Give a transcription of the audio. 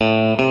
Música